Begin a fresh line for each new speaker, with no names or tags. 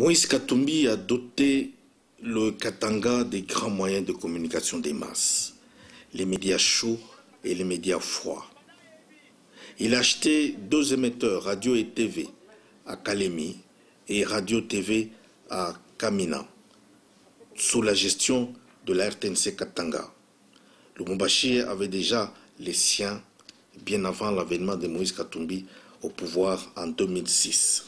Moïse Katumbi a doté le Katanga des grands moyens de communication des masses, les médias chauds et les médias froids. Il a acheté deux émetteurs, radio et TV, à Kalemi et radio TV à Kamina, sous la gestion de la RTNC Katanga. Le Mumbashi avait déjà les siens bien avant l'avènement de Moïse Katumbi au pouvoir en 2006.